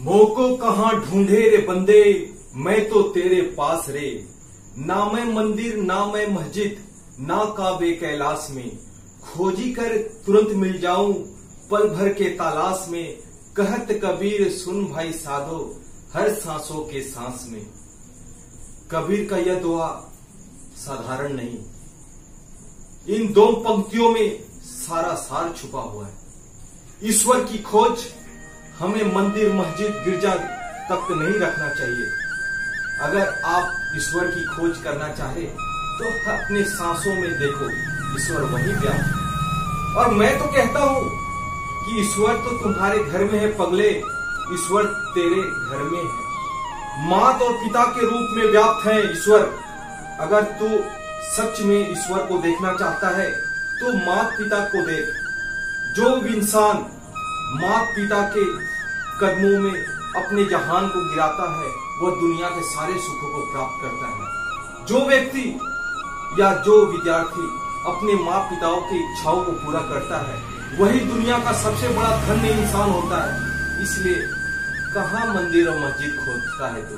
मोको कहाँ ढूंढे रे बंदे? मैं तो तेरे पास रे। ना मैं मंदिर, ना मैं मस्जिद, ना काबे कैलाश में। खोजी कर तुरंत मिल जाऊँ पल भर के तलाश में। कहत कबीर, सुन भाई साधो, हर सांसों के सांस में। कबीर का यह दुआ साधारण नहीं। इन दो पंक्तियों में सारा सार छुपा हुआ है। ईश्वर की खोज हमें मंदिर, मस्जिद, गिरजा तक नहीं रखना चाहिए। अगर आप ईश्वर की खोज करना चाहे तो अपने सांसों में देखो, ईश्वर वही व्याप्त और मैं तो कहता हूँ कि ईश्वर तो तुम्हारे घर में है पगले, ईश्वर तेरे घर में है। मात और पिता के रूप में व्याप्त है ईश्वर। अगर तू सच में ईश्वर को देखना चाहता है तो मात पिता को देख। जो भी इंसान मात पिता के कदमों में अपने जहान को गिराता है, वह दुनिया के सारे सुखों को प्राप्त करता है। जो व्यक्ति या जो विद्यार्थी अपने माँ पिताओं की इच्छाओं को पूरा करता है, वही दुनिया का सबसे बड़ा धन्य इंसान होता है। इसलिए कहा मंदिर और मस्जिद खोजता है तू?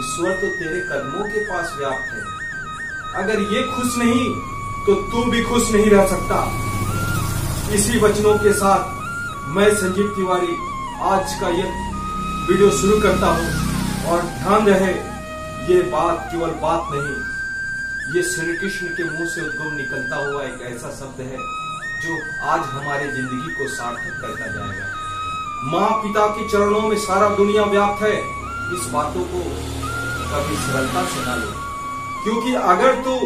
ईश्वर तो तेरे कदमों के पास व्याप्त है। अगर ये खुश नहीं तो तू भी खुश नहीं रह सकता। इसी वचनों के साथ मैं संजीव तिवारी आज का यह वीडियो शुरू करता हूँ और ध्यान रहे, ये बात केवल बात नहीं, ये श्री कृष्ण के मुँह से उद्गम निकलता हुआ एक ऐसा शब्द है जो आज हमारे ज़िंदगी को सार्थक करता जाएगा। माँ पिता के चरणों में सारा दुनिया व्याप्त है, इस बातों को कभी सरलता से ना लो। क्योंकि अगर तू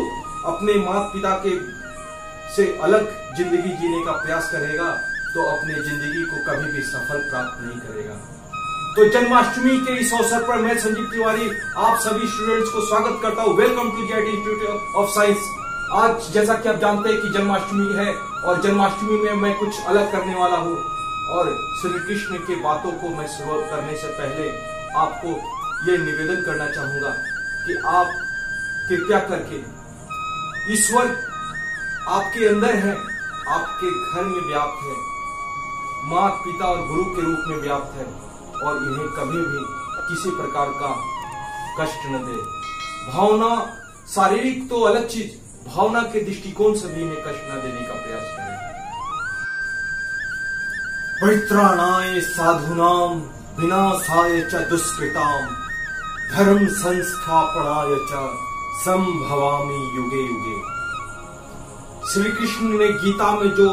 अपने माँ पिता के से अलग ज़िंदगी जीने का प्रयास करेगा तो अपने ज़िंदगी को कभी भी सफल प्राप्त नहीं करेगा। तो जन्माष्टमी के इस अवसर पर मैं संजीव तिवारी, आप सभी स्टूडेंट्स को स्वागत करता हूँ। Welcome to Jet institute of science आज जैसा कि आप जानते हैं कि जन्माष्टमी है और जन्माष्टमी में मैं कुछ अलग करने वाला हूँ और श्री कृष्ण के बातों को मैं शुरुआत करने से पहले आपको ये निवेदन करना चाहूँगा कि आप कृपया करके ईश्वर आपके अंदर है, आपके घर में व्याप्त है। माँ पिता और गुरु के रूप में व्याप्त है और इन्हें कभी भी किसी प्रकार का कष्ट न दे। भावना शारीरिक तो अलग चीज़, भावना के दृष्टिकोण से भी इन्हें कष्ट न देने का प्रयास करें। परित्राणाय साधुनाम, विनाशाय च दुष्कृताम, धर्म संस्थापनाय च संभवामी युगे युगे। श्री कृष्ण ने गीता में जो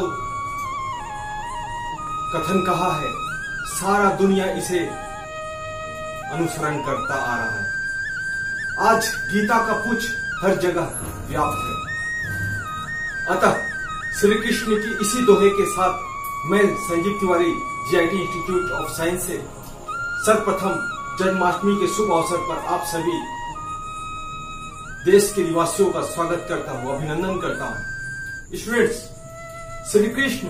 कथन कहा है, सारा दुनिया इसे अनुसरण करता आ रहा है। आज गीता का पुछ हर जगह व्याप्त है। अतः श्री कृष्ण की इसी दोहे के साथ मैं Sanjeev Tiwari JIT institute of science से सर्वप्रथम जन्माष्टमी के शुभ अवसर पर आप सभी देश के निवासियों का स्वागत करता हूँ, अभिनंदन करता हूँ। स्टूडेंट्स श्री कृष्ण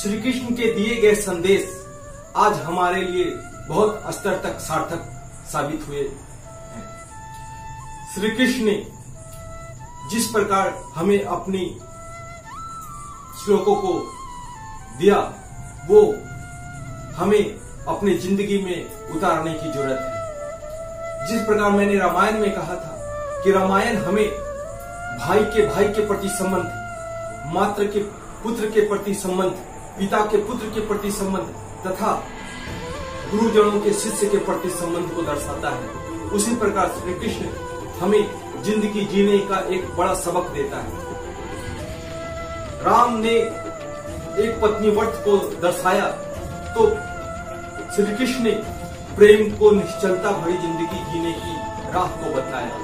श्री कृष्ण के दिए गए संदेश आज हमारे लिए बहुत स्तर तक सार्थक साबित हुए हैं। श्री कृष्ण ने जिस प्रकार हमें अपनी श्लोकों को दिया, वो हमें अपनी ज़िंदगी में उतारने की ज़रूरत है। जिस प्रकार मैंने रामायण में कहा था कि रामायण हमें भाई के भाई के प्रति संबंध, मात्र के पुत्र के प्रति संबंध पिता के पुत्र के प्रति संबंध तथा गुरुजनों के शिष्य के प्रति संबंध को दर्शाता है। उसी प्रकार श्री कृष्ण हमें ज़िंदगी जीने का एक बड़ा सबक देता है। राम ने एक पत्नी व्रत को दर्शाया तो श्री कृष्ण ने प्रेम को निश्चलता भरी ज़िंदगी जीने की राह को बताया।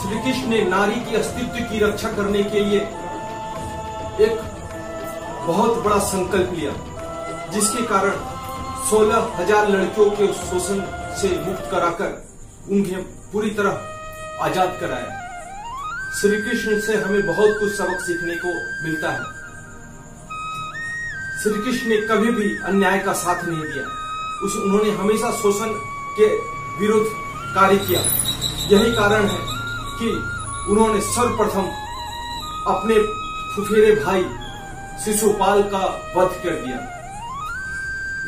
श्री कृष्ण ने नारी की अस्तित्व की रक्षा करने के लिए एक बहुत बड़ा संकल्प लिया, जिसके कारण सोलह हज़ार लड़कियों के शोषण से मुक्त कराकर उन्हें पूरी तरह आज़ाद कराया। श्री कृष्ण से हमें बहुत कुछ सबक सीखने को मिलता है। श्री कृष्ण ने कभी भी अन्याय का साथ नहीं दिया। उस, उन्होंने हमेशा शोषण के विरुद्ध कार्य किया। यही कारण है कि उन्होंने सर्वप्रथम अपने फुफेरे भाई शिशुपाल का वध कर दिया।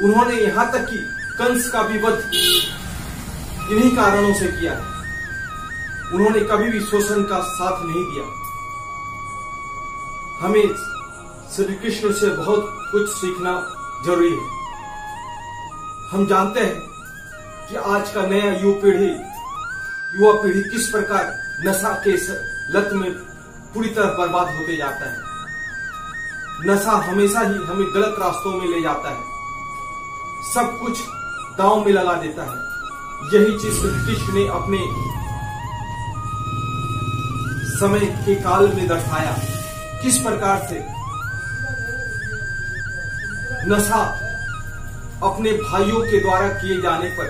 उन्होंने यहाँ तक कि कंस का भी वध इन्हीं कारणों से किया। उन्होंने कभी भी शोषण का साथ नहीं दिया। हमें श्री कृष्ण से बहुत कुछ सीखना ज़रूरी है। हम जानते हैं कि आज का नया युवा पीढ़ी युवा पीढ़ी किस प्रकार नशा के लत में पूरी तरह बर्बाद होते जाता है। नशा हमेशा ही हमें गलत रास्तों में ले जाता है। सब कुछ दांव में लगा देता है। यही चीज़ कृष्ण ने अपने समय के काल में दर्शाया। किस प्रकार से? नशा अपने भाइयों के द्वारा किए जाने पर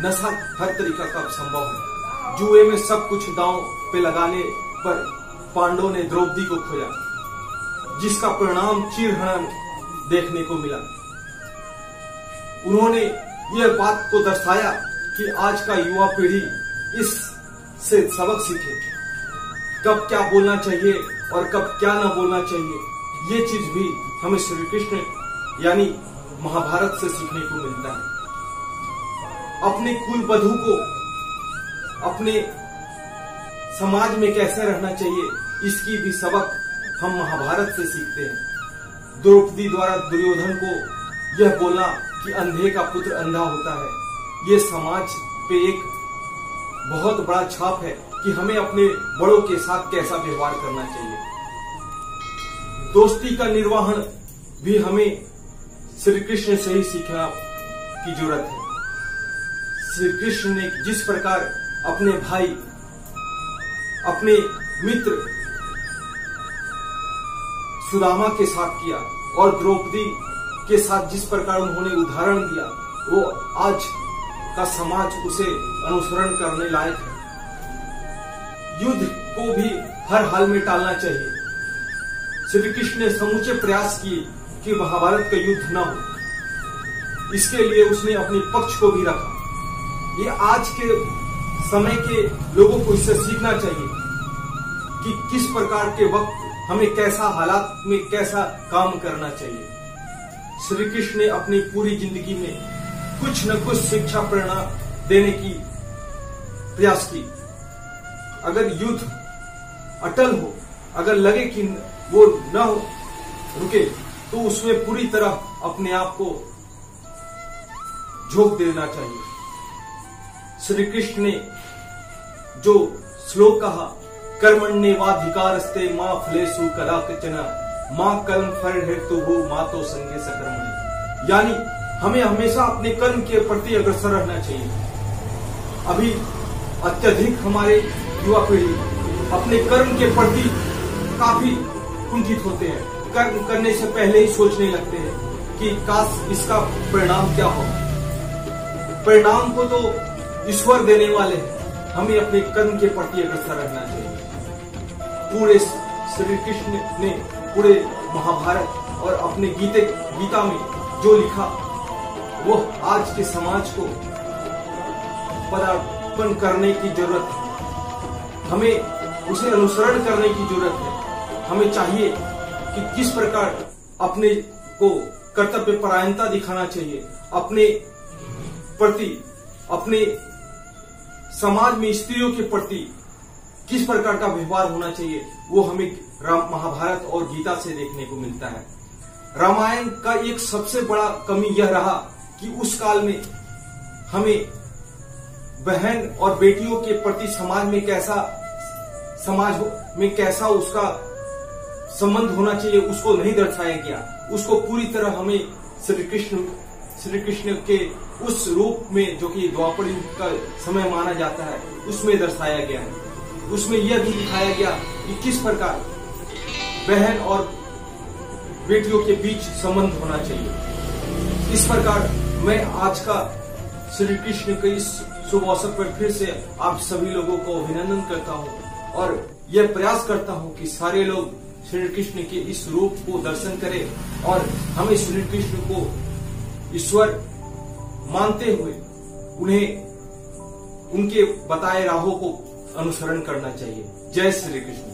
नशा हर तरीका का संभव है। जुए में सब कुछ दांव पे लगाने पर पांडवों ने द्रौपदी को खोया, जिसका परिणाम चिरहरण देखने को मिला। उन्होंने यह बात को दर्शाया कि आज का युवा पीढ़ी इस से सबक सीखे। कब क्या बोलना चाहिए और कब क्या ना बोलना चाहिए, ये चीज़ भी हमें श्री कृष्ण यानी महाभारत से सीखने को मिलता है। अपने कुल बधु को, अपने समाज में कैसे रहना चाहिए, इसकी भी सबक हम महाभारत से सीखते हैं। द्रौपदी द्वारा दुर्योधन को यह बोलना कि अंधे का पुत्र अंधा होता है, ये समाज पे एक बहुत बड़ा छाप है कि हमें अपने बड़ों के साथ कैसा व्यवहार करना चाहिए। दोस्ती का निर्वहन भी हमें श्री कृष्ण से ही सीखना की ज़रूरत है। श्री कृष्ण ने जिस प्रकार अपने भाई अपने मित्र सुदामा के साथ किया और द्रौपदी के साथ जिस प्रकार उन्होंने उदाहरण दिया, वो आज का समाज उसे अनुसरण करने लायक है। युद्ध को भी हर हाल में टालना चाहिए। श्री कृष्ण ने समूचे प्रयास किए कि महाभारत का युद्ध न हो। इसके लिए उसने अपने पक्ष को भी रखा। ये आज के समय के लोगों को इससे सीखना चाहिए कि किस प्रकार के वक्त हमें कैसा हालात में कैसा काम करना चाहिए। श्री कृष्ण ने अपनी पूरी ज़िंदगी में कुछ न कुछ शिक्षा प्रेरणा देने की प्रयास की। अगर युद्ध अटल हो, अगर लगे कि वो न हो, रुके तो उसमें पूरी तरह अपने आप को झोंक देना चाहिए। श्री कृष्ण ने जो श्लोक कहा, कर्मण्यवाधिकारस्ते माँ फलेसु कदाचन माँ कर्म फल हेतु हो माँ तो संगे सकर्मणि। यानी, हमें हमेशा अपने कर्म के प्रति अग्रसर रहना चाहिए। अभी अत्यधिक हमारे युवा पीढ़ी अपने कर्म के प्रति काफ़ी कुंठित होते हैं। कर्म करने से पहले ही सोचने लगते हैं कि काश इसका परिणाम क्या हो। परिणाम को तो ईश्वर देने वाले, हमें अपने कर्म के प्रति अग्रसर रहना चाहिए। पूरे श्री कृष्ण ने पूरे महाभारत और अपने गीते, गीता में जो लिखा, वो आज के समाज को पदार्पण करने की ज़रूरत है। हमें उसे अनुसरण करने की ज़रूरत है। हमें चाहिए कि किस प्रकार अपने को कर्तव्य परायणता दिखाना चाहिए, अपने प्रति, अपने समाज में स्त्रियों के प्रति किस प्रकार का व्यवहार होना चाहिए, वो हमें महाभारत और गीता से देखने को मिलता है। रामायण का एक सबसे बड़ा कमी यह रहा कि उस काल में हमें बहन और बेटियों के प्रति समाज में कैसा, समाज में कैसा उसका संबंध होना चाहिए, उसको नहीं दर्शाया गया। उसको पूरी तरह हमें श्री कृष्ण श्री कृष्ण के उस रूप में जो कि द्वापर युग का समय माना जाता है, उसमें दर्शाया गया है। उसमें यह भी दिखाया गया कि किस प्रकार बहन और बेटियों के बीच संबंध होना चाहिए। इस प्रकार मैं आज का श्री कृष्ण के इस शुभ अवसर पर फिर से आप सभी लोगों को अभिनंदन करता हूँ और यह प्रयास करता हूँ कि सारे लोग श्री कृष्ण के इस रूप को दर्शन करें और हमें श्री कृष्ण को ईश्वर मानते हुए उन्हें उनके बताए राहों को अनुसरण करना चाहिए। जय श्री कृष्ण।